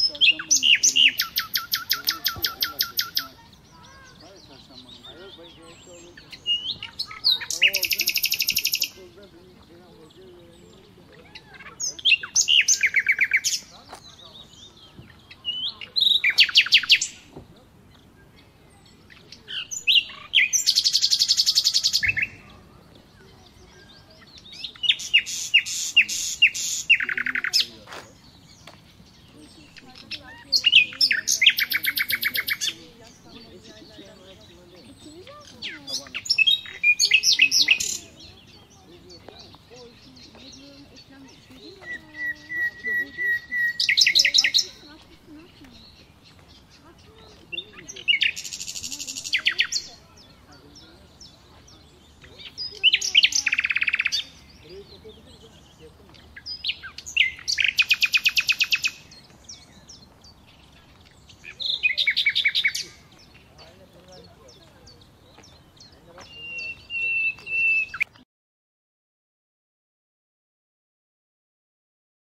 在这么牛逼的